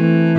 Mm-hmm.